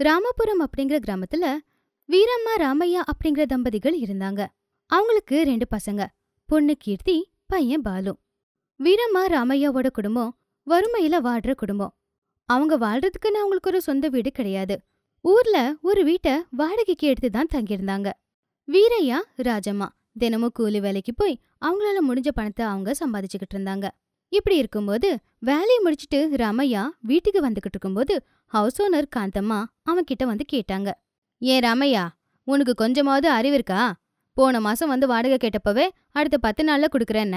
ராமபுரம் அப்படிங்கிற கிராமத்துல வீரம்மா ராமையா அப்படிங்கிற தம்பதிகள் இருந்தாங்க. அவங்களுக்கு ரெண்டு பசங்க பொண்ணு கீர்த்தி பையன் பாலு. வீரம்மா ராமையாவோட குடும்பம் வறுமையில வாடுற குடும்பம். அவங்க வாழ்றதுக்குன்னு அவங்களுக்கு ஒரு சொந்த வீடு கிடையாது. ஊர்ல ஒரு வீட்டை வாடகைக்கு எடுத்து தான் தங்கியிருந்தாங்க. வீரையா ராஜம்மா தினமும் கூலி வேலைக்கு போய் அவங்களால முடிஞ்ச பணத்தை அவங்க சம்பாதிச்சுக்கிட்டு இருந்தாங்க. இப்படி இருக்கும்போது வேலையை முடிச்சிட்டு ராமையா வீட்டுக்கு வந்துகிட்டு இருக்கும்போது ஹவுஸ் ஓனர் காந்தம்மா அவன் கிட்ட வந்து கேட்டாங்க. ஏன் ராமையா உனக்கு கொஞ்சமாவது அறிவு இருக்கா? போன மாசம் வந்து வாடகை கேட்டப்பவே அடுத்த பத்து நாள்ல கொடுக்குறேன்ன.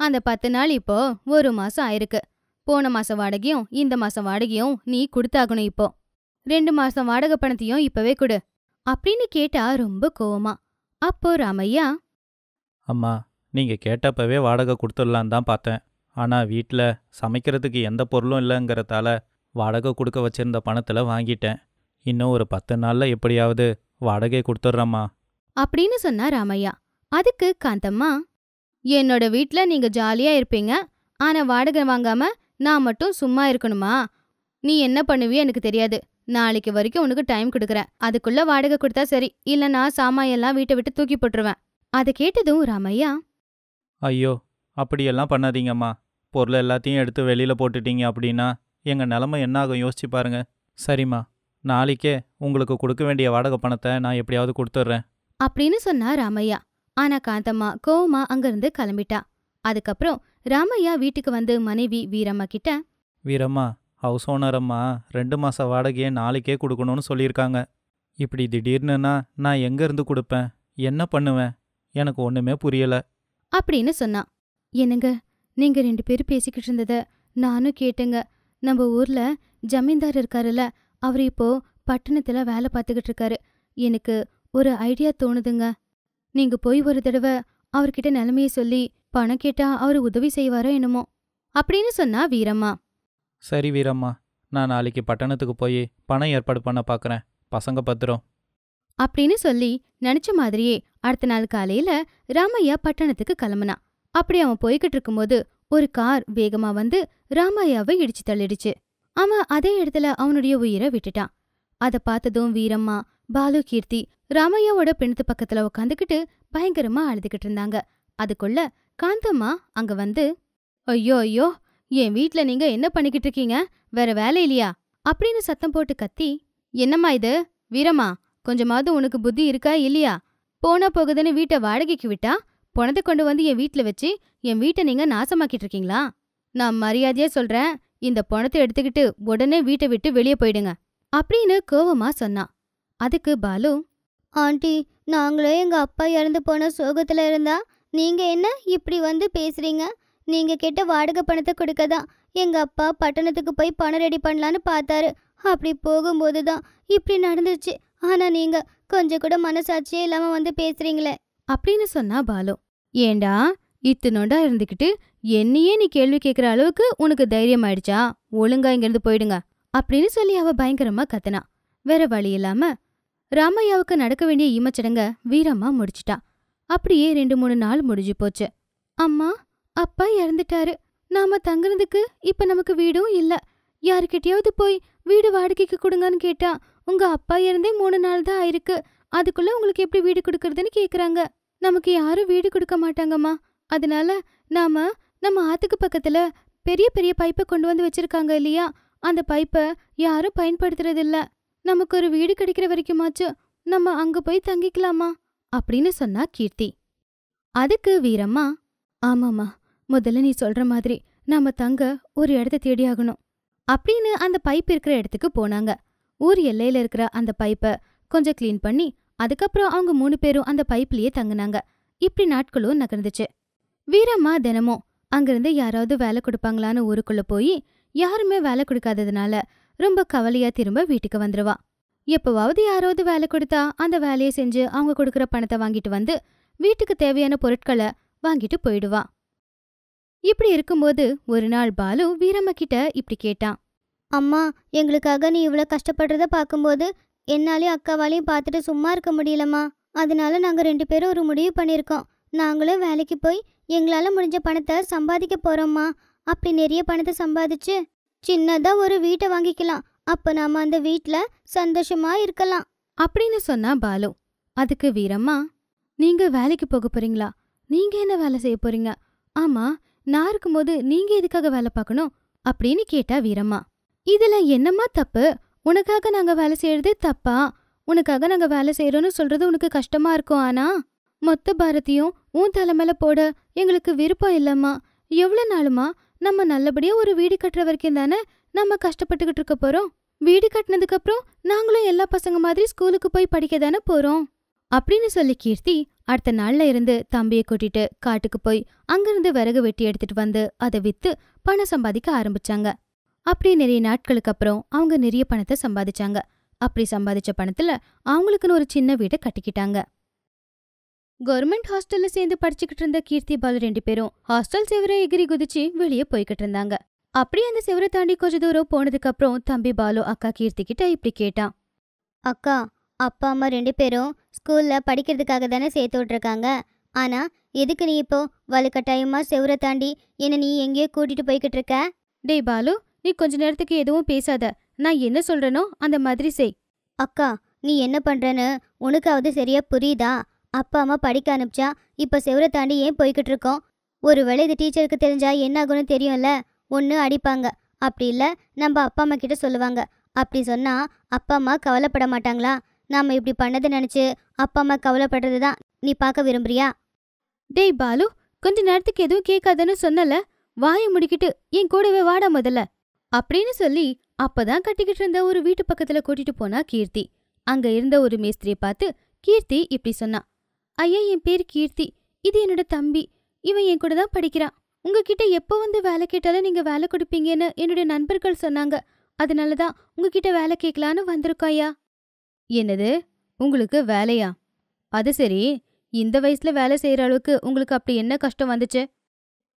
அந்த பத்து நாள் இப்போ ஒரு மாசம் ஆயிருக்கு. போன மாசம் வாடகையும் இந்த மாசம் வாடகையும் நீ கொடுத்தாகணும் இப்போ. ரெண்டு மாசம் வாடகை பணத்தையும் இப்பவே கொடு. அப்படின்னு கேட்டா ரொம்ப கோவமா. அப்போ ராமையா அம்மா நீங்க கேட்டப்பவே வாடகை கொடுத்துடலான் தான் பார்த்தேன். ஆனால் வீட்டில் சமைக்கிறதுக்கு எந்த பொருளும் இல்லைங்கிறதால வாடகை கொடுக்க வச்சிருந்த பணத்தில் வாங்கிட்டேன். இன்னும் ஒரு பத்து நாளில் எப்படியாவது வாடகை கொடுத்துட்றேம்மா அப்படின்னு சொன்னா ராமையா. அதுக்கு காந்தம்மா என்னோட வீட்ல நீங்க ஜாலியா இருப்பீங்க. ஆனா வாடகை வாங்காம நான் மட்டும் சும்மா இருக்கணுமா? நீ என்ன பண்ணுவியோ எனக்கு தெரியாது. நாளைக்கு வரைக்கும் உனக்கு டைம் கொடுக்குறேன். அதுக்குள்ள வாடகை கொடுத்தா சரி. இல்ல நான் சாமாயெல்லாம் வீட்டை விட்டு தூக்கி போட்டுருவேன். அதை கேட்டதும் ராமையா ஐயோ அப்படியெல்லாம் பண்ணாதீங்கம்மா. பொருள் எல்லாத்தையும் எடுத்து வெளியில் போட்டுட்டீங்க அப்படின்னா எங்கள் நிலமை என்ன ஆகும்? யோசிச்சு பாருங்க. சரிம்மா. நாளைக்கே உங்களுக்கு கொடுக்க வேண்டிய வாடகை பணத்தை நான் எப்படியாவது கொடுத்துட்றேன். அப்படின்னு சொன்னா ராமையா. ஆனா காந்தம்மா கோவமா அங்கிருந்து கிளம்பிட்டா. அதுக்கப்புறம் ராமையா வீட்டுக்கு வந்து மனைவி வீரம்மா கிட்ட வீரம்மா ஹவுஸ் ஓனர் அம்மா ரெண்டு மாத வாடகையை நாளைக்கே கொடுக்கணும்னு சொல்லியிருக்காங்க. இப்படி திடீர்னுனா நான் எங்கேருந்து கொடுப்பேன்? என்ன பண்ணுவேன்? எனக்கு ஒன்றுமே புரியலை. அப்படின்னு சொன்னான் என்னங்க? நீங்க ரெண்டு பேரும் பேசிக்கிட்டு இருந்தத நானும் கேட்டேங்க. நம்ம ஊர்ல ஜமீன்தார் இருக்காருல்ல அவர் இப்போ பட்டணத்துல வேலை பார்த்துக்கிட்டு இருக்காரு. எனக்கு ஒரு ஐடியா தோணுதுங்க. நீங்க போய் ஒரு தடவை அவர்கிட்ட நிலைமைய சொல்லி பணம் கேட்டா அவர் உதவி செய்வாரோ என்னமோ அப்படின்னு சொன்னா வீரம்மா. சரி வீரம்மா நான் நாளைக்கு பட்டணத்துக்கு போய் பணம் ஏற்பாடு பண்ண பார்க்குறேன் பசங்க பத்திரம். அப்படின்னு சொல்லி நினைச்ச மாதிரியே அடுத்த நாள் காலையில ராமையா பட்டணத்துக்கு கிளம்புனான் அப்படி அவன் போய்கிட்டு இருக்கும்போது ஒரு கார் வேகமா வந்து ராமையாவை இடிச்சு தள்ளிடுச்சு. அவன் அதே இடத்துல அவனுடைய உயிரை விட்டுட்டான். அத பார்த்ததும் வீரம்மா பாலு கீர்த்தி ராமையாவோட பிணத்து பக்கத்துல உட்காந்துக்கிட்டு பயங்கரமா அழுதுகிட்டு இருந்தாங்க. அதுக்குள்ள காந்தம்மா அங்க வந்து ஐயோ ஐயோ என் வீட்ல நீங்க என்ன பண்ணிக்கிட்டு இருக்கீங்க? வேற வேலை இல்லையா? அப்படின்னு சத்தம் போட்டு கத்தி என்னம்மா இது? வீரம்மா கொஞ்சமாவது உனக்கு புத்தி இருக்கா இல்லையா? போனா போகுதுன்னு வீட்டை வாடகைக்கு விட்டா பணத்தை கொண்டு வந்து என் வீட்டில் வச்சு என் வீட்டை நீங்க நாசமாக்கிட்டு இருக்கீங்களா? நான் மரியாதையா சொல்றேன். இந்த பணத்தை எடுத்துக்கிட்டு உடனே வீட்டை விட்டு வெளியே போயிடுங்க. அப்படின்னு கோவமா சொன்னான். அதுக்கு பாலு ஆண்டி நாங்களே எங்க அப்பா இறந்து போன சோகத்துல இருந்தா நீங்க என்ன இப்படி வந்து பேசுறீங்க? நீங்க கேட்ட வாடகை பணத்தை கொடுக்க தான் எங்க அப்பா பட்டணத்துக்கு போய் பணம் ரெடி பண்ணலான்னு பார்த்தாரு. அப்படி போகும்போது தான் இப்படி நடந்துச்சு. ஆனா நீங்க கொஞ்சம் கூட மனசாட்சியே இல்லாம வந்து பேசுறீங்களே. அப்படின்னு சொன்னா பாலு. ஏண்டா? இத்தனோண்டா இருந்துக்கிட்டு என்னையே நீ கேள்வி கேட்குற அளவுக்கு உனக்கு தைரியம் ஆயிடுச்சா ஒழுங்கா இங்கிருந்து போயிடுங்க. அப்படின்னு சொல்லி அவ பயங்கரமா கத்துனா. வேற வழி இல்லாம ராமையாவுக்கு நடக்க வேண்டிய ஈமச்சடங்க வீரம்மா முடிச்சிட்டா. அப்படியே ரெண்டு மூணு நாள் முடிஞ்சு போச்சு. அம்மா அப்பா இறந்துட்டாரு. நாம தங்குறதுக்கு இப்ப நமக்கு வீடும் இல்ல. யாருக்கிட்டயாவது போய் வீடு வாடகைக்கு கொடுங்கன்னு கேட்டா உங்க அப்பா இறந்தே மூணு நாள் தான் ஆயிருக்கு. அதுக்குள்ள உங்களுக்கு எப்படி வீடு கொடுக்கறதுன்னு கேக்குறாங்க. நமக்கு யாரும் வீடு கொடுக்க மாட்டாங்கம்மா. அதனால நாம நம்ம ஆத்துக்கு பக்கத்துல பெரிய பெரிய பைப்பை கொண்டு வந்து வச்சிருக்காங்க இல்லையா? அந்த பைப்பை யாரும் பயன்படுத்துறதில்ல. நமக்கு ஒரு வீடு கிடைக்கிற வரைக்குமாச்சும் நம்ம அங்க போய் தங்கிக்கலாமா? அப்படின்னு சொன்னா கீர்த்தி. அதுக்கு வீரம்மா ஆமாம்மா முதல்ல நீ சொல்ற மாதிரி நாம தங்க ஒரு இடத்த தேடி ஆகணும். அப்படின்னு அந்த பைப் இருக்கிற இடத்துக்கு போனாங்க. ஊர் எல்லையில இருக்கிற அந்த பைப்பை கொஞ்சம் க்ளீன் பண்ணி அதுக்கப்புறம் அவங்க மூணு பேரும் அந்த பைப்லயே தங்குனாங்க. இப்படி நாட்களும் நகர்ந்துச்சு. வீரம்மா தினமும் அங்கிருந்து யாராவது வேலை கொடுப்பாங்களான்னு ஊருக்குள்ள போய் யாருமே வேலை கொடுக்காததுனால ரொம்ப கவலையா திரும்ப வீட்டுக்கு வந்துருவா. எப்பவாவது யாராவது வேலை கொடுத்தா அந்த வேலையை செஞ்சு அவங்க கொடுக்குற பணத்தை வாங்கிட்டு வந்து வீட்டுக்கு தேவையான பொருட்களை வாங்கிட்டு போயிடுவா. இப்படி இருக்கும்போது ஒரு நாள் பாலு வீரம்மா கிட்ட இப்படி கேட்டான். அம்மா எங்களுக்காக நீ இவ்வளோ கஷ்டப்படுறத பார்க்கும்போது என்னாலையும் அக்காவாலையும் பார்த்துட்டு சும்மா இருக்க முடியலம்மா. அதனால நாங்கள் ரெண்டு பேரும் ஒரு முடிவு பண்ணியிருக்கோம். நாங்களும் வேலைக்கு போய் எங்களால் முடிஞ்ச பணத்தை சம்பாதிக்க போகிறோம்மா அப்படி நிறைய பணத்தை சம்பாதிச்சு சின்னதாக ஒரு வீட்டை வாங்கிக்கலாம். அப்போ நாம அந்த வீட்டில் சந்தோஷமா இருக்கலாம். அப்படின்னு சொன்னா பாலு அதுக்கு வீரம்மா நீங்க வேலைக்கு போக போறீங்களா? நீங்க என்ன வேலை செய்ய போறீங்க? ஆமா நான் இருக்கும்போது நீங்க எதுக்காக வேலை பார்க்கணும்? அப்படின்னு கேட்டா வீரம்மா. இதுல என்னம்மா தப்பு? உனக்காக நாங்க வேலை செய்யறது தப்பா? உனக்காக நாங்க வேலை செய்யறோம்னு சொல்றது உனக்கு கஷ்டமா இருக்கும் ஆனா? மொத்த பாரதியும் உன் தலைமையில போட எங்களுக்கு விருப்பம் இல்லம்மா. எவ்வளோ நாளுமா நம்ம நல்லபடியா ஒரு வீடு கட்டுற வரைக்கும் தானே நம்ம கஷ்டப்பட்டுக்கிட்டு இருக்க போறோம்? வீடு கட்டினதுக்கப்புறம் நாங்களும் எல்லா பசங்க மாதிரி ஸ்கூலுக்கு போய் படிக்க தானே போறோம்? அப்படின்னு சொல்லி கீர்த்தி அடுத்த நாள்ல இருந்து தம்பியை கூட்டிட்டு காட்டுக்கு போய் அங்கிருந்து விறகு வெட்டி எடுத்துட்டு வந்து அதை வித்து பணம் சம்பாதிக்க ஆரம்பிச்சாங்க. அப்படி நிறைய நாட்களுக்கு அப்புறம் அவங்க நிறைய பணத்தை சம்பாதிச்சாங்க. அப்படி சம்பாதிச்ச பணத்துல அவங்களுக்குன்னு ஒரு சின்ன வீடை கட்டிக்கிட்டாங்க. கவர்மெண்ட் ஹாஸ்டல்ல சேர்ந்து படிச்சுக்கிட்டு இருந்த கீர்த்தி பாலு ரெண்டு பேரும் ஹாஸ்டல் செவரை எகிரி குதிச்சு வெளியே போய்கிட்டு இருந்தாங்க. அப்படி அந்த செவரை தாண்டி கொஞ்ச தூரம் போனதுக்கு அப்புறம் தம்பி பாலு அக்கா கீர்த்தி கிட்ட இப்படி கேட்டான். அக்கா அப்பா அம்மா ரெண்டு பேரும் ஸ்கூல்ல படிக்கிறதுக்காக தானே சேர்த்து விட்ருக்காங்க ஆனா எதுக்கு நீ இப்போ வலுக்கட்டாயமா செவரை தாண்டி என்ன நீ எங்கேயோ கூட்டிட்டு போய்கிட்டு இருக்க? டேய் பாலு நீ கொஞ்ச நேரத்துக்கு எதுவும் பேசாத. நான் என்ன சொல்றேனோ அந்த மாதிரி செய். அக்கா நீ என்ன பண்றன்னு உனக்காவது சரியா புரியுதா? அப்பா அம்மா படிக்க அனுப்பிச்சா இப்போ செவரை தாண்டி ஏன் போய்கிட்டு இருக்கோம்? ஒருவேளை இது டீச்சருக்கு தெரிஞ்சா என்ன ஆகும்னு தெரியும்ல? ஒன்று அடிப்பாங்க. அப்படி இல்லை நம்ம அப்பா அம்மா கிட்ட சொல்லுவாங்க. அப்படி சொன்னா அப்பா அம்மா கவலைப்பட மாட்டாங்களா? நாம இப்படி பண்ணதை நினச்சி அப்பா அம்மா கவலைப்படுறது தான் நீ பார்க்க விரும்புறியா? டேய் பாலு கொஞ்ச நேரத்துக்கு எதுவும் கேட்காதன்னு சொன்னல? வாயை முடிக்கிட்டு என் கூடவே வாடா முதல்ல. அப்படின்னு சொல்லி அப்பதான் கட்டிக்கிட்டு இருந்த ஒரு வீட்டு பக்கத்துல கூட்டிட்டு போனா கீர்த்தி. அங்க இருந்த ஒரு மேஸ்திரியை பார்த்து கீர்த்தி இப்படி சொன்னா. ஐயா என் பேர் கீர்த்தி. இது என்னோட தம்பி. இவன் என் கூட தான் படிக்கிறான். உங்ககிட்ட எப்போ வந்து வேலை கேட்டாலும் நீங்க வேலை கொடுப்பீங்கன்னு என்னுடைய நண்பர்கள் சொன்னாங்க. அதனால தான் உங்ககிட்ட வேலை கேட்கலான்னு வந்திருக்கோம் ஐயா. என்னது? உங்களுக்கு வேலையா? அது சரி. இந்த வயசுல வேலை செய்யற அளவுக்கு உங்களுக்கு அப்படி என்ன கஷ்டம் வந்துச்சு?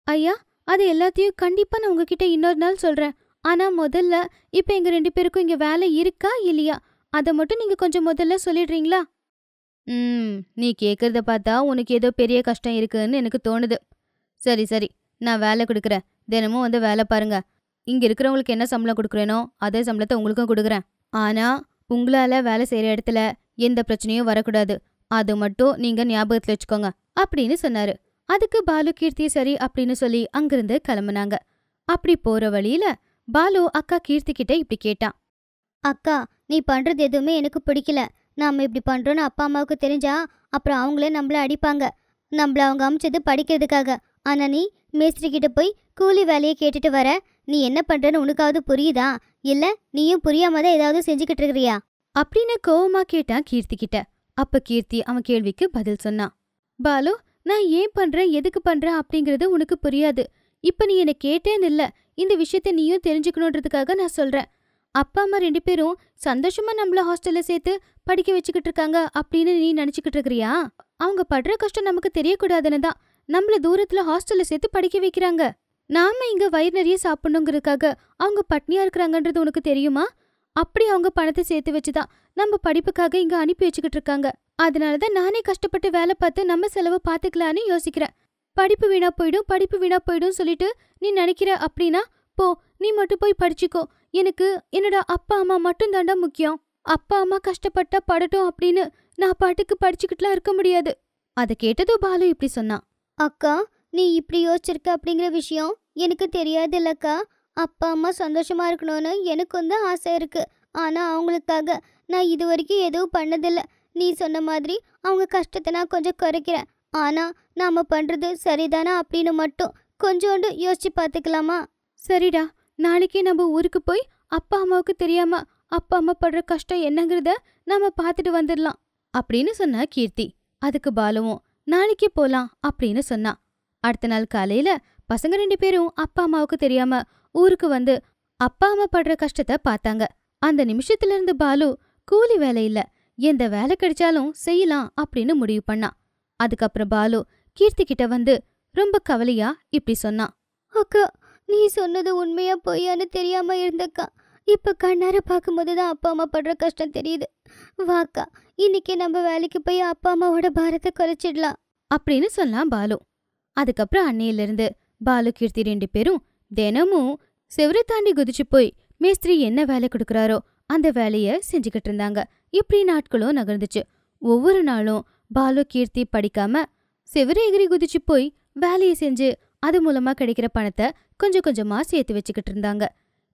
ஐயா அது எல்லாத்தையும் கண்டிப்பா நான் உங்ககிட்ட இன்னொரு நாள் சொல்றேன். ஆனா முதல்ல இப்ப எங்கள் ரெண்டு பேருக்கும் இங்க வேலை இருக்கா இல்லையா? அதை மட்டும் நீங்க கொஞ்சம் முதல்ல சொல்லிடுறீங்களா? ம் நீ கேக்குறத பார்த்தா உனக்கு ஏதோ பெரிய கஷ்டம் இருக்குன்னு எனக்கு தோணுது. சரி சரி நான் வேலை கொடுக்குறேன். தினமும் வந்து வேலை பாருங்க. இங்க இருக்கிறவங்களுக்கு என்ன சம்பளம் கொடுக்குறேனோ அதே சம்பளத்தை உங்களுக்கும் கொடுக்குறேன். ஆனா உங்களால வேலை செய்யற இடத்துல எந்த பிரச்சனையும் வரக்கூடாது. அது மட்டும் நீங்க ஞாபகத்துல வச்சுக்கோங்க அப்படின்னு சொன்னாரு. அதுக்கு பாலு கீர்த்தி சரி அப்படின்னு சொல்லி அங்கிருந்து கிளம்புனாங்க. அப்படி போற வழியில பாலு அக்கா கீர்த்தி கிட்ட இப்படி கேட்டான் அக்கா நீ பண்றது எதுவுமே எனக்கு பிடிக்கல. நாம இப்படி பண்றோன்னு அப்பா அம்மாவுக்கு தெரிஞ்சா அப்புறம் அவங்களே நம்மள அடிப்பாங்க. நம்மள அவங்க அமிச்சது படிக்கிறதுக்காக. ஆனா நீ மேஸ்திரி கிட்ட போய் கூலி வேலையை கேட்டுட்டு வர. நீ என்ன பண்றன்னு உனக்காவது புரியுதா? இல்ல நீயும் புரியாம தான் ஏதாவது செஞ்சுக்கிட்டு இருக்கிறியா? அப்படின்னு கோவமா கேட்டான் கீர்த்தி கிட்ட. அப்ப கீர்த்தி அவன் கேள்விக்கு பதில் சொன்னான் பாலு நான் ஏன் பண்றேன் எதுக்கு பண்றேன் அப்படிங்கறது உனக்கு புரியாது. இப்ப நீ என்ன கேட்டேன்னு இல்ல. இந்த விஷயத்த நீயும் தெரிஞ்சுக்கணுன்றதுக்காக நான் சொல்றேன். அப்பா அம்மா ரெண்டு பேரும் சந்தோஷமா நம்மள ஹாஸ்டல்ல சேர்த்து படிக்க வச்சுக்கிட்டு இருக்காங்க அப்படின்னு நீ நினைச்சுக்கிட்டு இருக்கிறியா? அவங்க படுற கஷ்டம் நமக்கு தெரியக்கூடாதுன்னு தான் நம்மள தூரத்துல ஹாஸ்டல்ல சேர்த்து படிக்க வைக்கிறாங்க. நாம இங்க வயிறு நிறைய சாப்பிடணுங்கிறதுக்காக அவங்க பட்னியா இருக்கிறாங்கன்றது உனக்கு தெரியுமா? அப்படி அவங்க பணத்தை சேர்த்து வச்சுதான் நம்ம படிப்புக்காக இங்க அனுப்பி வச்சுக்கிட்டு இருக்காங்க. அதனாலதான் நானே கஷ்டப்பட்டு வேலை பார்த்து நம்ம செலவை பார்த்துக்கலான்னு யோசிக்கிறேன். படிப்பு வீணா போயிடும் படிப்பு வீணா போயிடும் சொல்லிட்டு நீ நினைக்கிற அப்படின்னா போ நீ மட்டும் போய் படிச்சுக்கோ. எனக்கு என்னோட அப்பா அம்மா மட்டும் தாண்டா முக்கியம். அப்பா அம்மா கஷ்டப்பட்டா படட்டும் அப்படின்னு நான் பாட்டுக்கு படிச்சுக்கிட்டுலாம் இருக்க முடியாது. அதை கேட்டதும் பாலு இப்படி சொன்னான் அக்கா நீ இப்படி யோசிச்சிருக்க அப்படிங்கிற விஷயம் எனக்கு தெரியாது இல்லக்கா அப்பா அம்மா சந்தோஷமா இருக்கணும்னு எனக்கும் தான் ஆசை இருக்கு. ஆனா அவங்களுக்காக நான் இது வரைக்கும் எதுவும் பண்ணதில்ல. நீ சொன்ன மாதிரி அவங்க கஷ்டத்தை நான் கொஞ்சம் குறைக்கிறேன். ஆனா நாம பண்றது சரிதானா அப்படின்னு மட்டும் கொஞ்சோண்டு யோசிச்சு பார்த்துக்கலாமா சரிடா. நாளைக்கே நம்ம ஊருக்கு போய் அப்பா அம்மாவுக்கு தெரியாம அப்பா அம்மா படுற கஷ்டம் என்னங்கிறத நாம பார்த்துட்டு வந்துடலாம் அப்படின்னு சொன்னா கீர்த்தி. அதுக்கு பாலுவும் நாளைக்கே போலாம் அப்படின்னு சொன்னா. அடுத்த நாள் காலையில பசங்க ரெண்டு பேரும் அப்பா அம்மாவுக்கு தெரியாம ஊருக்கு வந்து அப்பா அம்மா படுற கஷ்டத்தை பார்த்தாங்க. அந்த நிமிஷத்துல இருந்து பாலு கூலி வேலை இல்ல. எந்த வேலை கிடைச்சாலும் செய்யலாம் அப்படின்னு முடிவு பண்ணான் அதுக்கப்புறம் பாலு கீர்த்தி கிட்ட வந்து ரொம்ப கவலையா இப்படி சொன்னான் அக்கா நீ சொன்னது உண்மையா பொய்யான்னு தெரியாம இருந்தக்கா. இப்ப கண்ணார பார்க்கும்போது தான் அப்பா அம்மா படுற கஷ்டம் தெரியுது. வாக்கா இன்னைக்கு நம்ம வேலைக்கு போய் அப்பா அம்மாவோட பாரத்தை குறைச்சிடலாம். அப்படின்னு சொன்னான் பாலு. அதுக்கப்புறம் அன்னையிலிருந்து பாலு கீர்த்தி ரெண்டு பேரும் தினமும் செவரை தாண்டி குதிச்சு போய் மேஸ்திரி என்ன வேலை கொடுக்கறாரோ அந்த வேலைய செஞ்சுக்கிட்டு இருந்தாங்க. இப்படி நாட்களும் நகர்ந்துச்சு. ஒவ்வொரு நாளும் பாலு கீர்த்தி படிக்காம செவிர எகிரி குதிச்சு போய் வேலையை செஞ்சு அது மூலமா கிடைக்கிற பணத்தை கொஞ்சம் கொஞ்சமா சேர்த்து வச்சுக்கிட்டு இருந்தாங்க.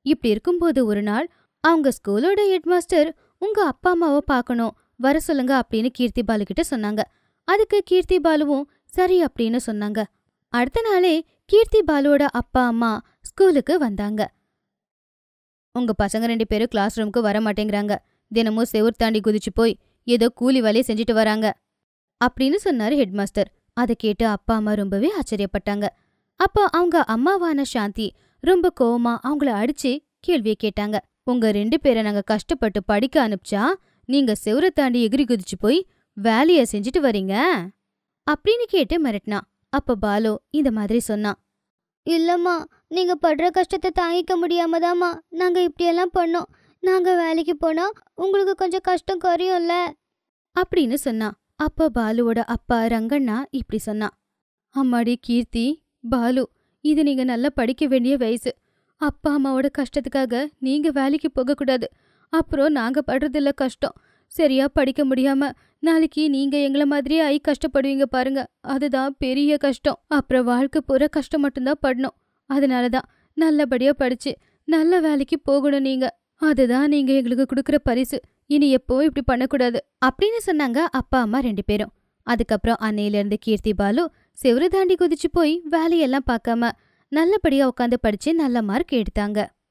இப்படி இருக்கும்போது ஒரு நாள் அவங்க ஸ்கூலோட ஹெட்மாஸ்டர் உங்க அப்பா அம்மாவை பார்க்கணும் வர சொல்லுங்க அப்படின்னு கீர்த்தி பாலு கிட்ட சொன்னாங்க. அதுக்கு கீர்த்தி பாலுவும் சரி அப்படின்னு சொன்னாங்க. அடுத்த நாளே கீர்த்தி பாலுவோட அப்பா அம்மா ஸ்கூலுக்கு வந்தாங்க. உங்க பசங்க ரெண்டு பேரும் கிளாஸ் ரூமுக்கு வர மாட்டேங்கிறாங்க தினமும் செவுர் தாண்டி குதிச்சு போய் ஏதோ கூலி வேலையை செஞ்சுட்டு வராங்க அப்படின்னு சொன்னாரு ஹெட்மாஸ்டர். அதை கேட்டு அப்பா அம்மா ரொம்பவே ஆச்சரியப்பட்டாங்க. அப்போ அவங்க அம்மாவான சாந்தி ரொம்ப கோவமா அவங்கள அடிச்சு கேள்வியை கேட்டாங்க. உங்க ரெண்டு பேரை நாங்க கஷ்டப்பட்டு படிக்க அனுப்பிச்சா நீங்க செவுரை தாண்டி எகிரி குதிச்சு போய் வேலைய செஞ்சுட்டு வரீங்க? அப்படின்னு கேட்டு மிரட்டினா. அப்ப பாலு இந்த மாதிரி சொன்னான் இல்லம்மா நீங்க படுற கஷ்டத்தை தாங்கிக்க முடியாம தாம்மா நாங்க இப்படியெல்லாம் பண்ணோம். நாங்க வேலைக்கு போனா உங்களுக்கு கொஞ்சம் கஷ்டம் குறையும்ல? அப்படின்னு சொன்னான் அப்ப பாலுவோட அப்பா ரங்கண்ணா இப்படி சொன்னான் அம்மாடி கீர்த்தி பாலு இது நீங்க நல்லா படிக்க வேண்டிய வயசு. அப்பா அம்மாவோட கஷ்டத்துக்காக நீங்க வேலைக்கு போகக்கூடாது அப்புறம் நாங்க படுறதில்ல கஷ்டம். சரியா படிக்க முடியாம நாளைக்கு நீங்க எங்கள மாதிரியே ஆகி கஷ்டப்படுவீங்க பாருங்க. அதுதான் பெரிய கஷ்டம். அப்புறம் வாழ்க்கை பூரா கஷ்டம் மட்டும்தான் படணும். அதனால தான் நல்லபடியா படிச்சு நல்ல வேலைக்கு போகணும் நீங்க. அதுதான் நீங்க எங்களுக்கு கொடுக்குற பரிசு. இனி எப்பவும் இப்படி பண்ணக்கூடாது அப்படின்னு சொன்னாங்க அப்பா அம்மா ரெண்டு பேரும். அதுக்கப்புறம் அன்னையிலேருந்து கீர்த்தி பாலு செவரு தாண்டி குதிச்சு போய் வேலையெல்லாம் பார்க்காம நல்லபடியா உட்காந்து படிச்சு நல்ல மார்க் எடுத்தாங்க.